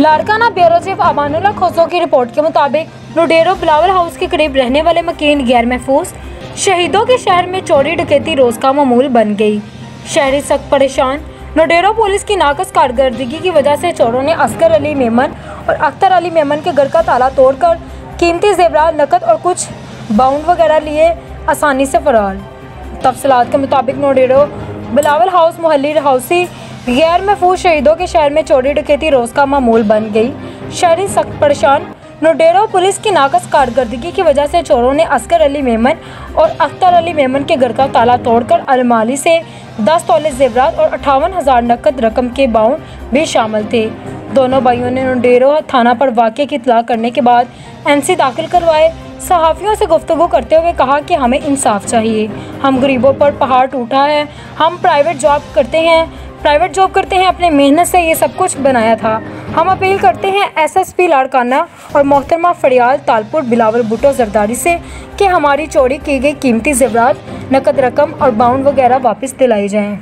Larkana bureau chief Amanullah Khoso की report के मुताबिक लुडेरो बिलावल हाउस के करीब रहने वाले मकीन गैर महफूज शहीदों के शहर में चोरी डकैती रोज का मामूल बन गई। शहरी सख्त परेशान नोडेरो पुलिस की नाकस कारकर्दगी की वजह से चोरों ने असगर अली मेमन और अख्तर अली मेमन के घर का ताला तोड़कर कीमती जेवरात नकद और कुछ बाउंड वगैरह लिए आसानी से फरार। तफसलात के मुताबिक नोडेरो बिलावल हाउस मोहल्ली हाउसी गैर महफूज शहीदों के शहर में चोरी डकैती रोज का मामूल बन गई। शहरी सख्त परेशान। नोडेरो पुलिस की नाकस कारकर्दगी की वजह से चोरों ने असगर अली मेमन और अख्तर अली मेमन के घर का ताला तोड़कर अलमारी से 10 तोले जेवरात और अठावन हज़ार नकद रकम के बाउंड भी शामिल थे। दोनों भाइयों ने नोडेरो थाना पर वाक़े की इतला करने के बाद एनसी दाखिल करवाए। सहाफ़ियों से गुफ्तु करते हुए कहा कि हमें इंसाफ चाहिए। हम गरीबों पर पहाड़ टूटा है। हम प्राइवेट जॉब करते हैं। प्राइवेट जॉब करते हैं, अपने मेहनत से ये सब कुछ बनाया था। हम अपील करते हैं एसएसपी लाड़काना और मोहतरमा फड़ियाल तालपुर बिलावल भुटो जरदारी से कि हमारी चोरी की गई कीमती जेवरात, नकद रकम और बाउंड वगैरह वापस दिलाई जाएँ।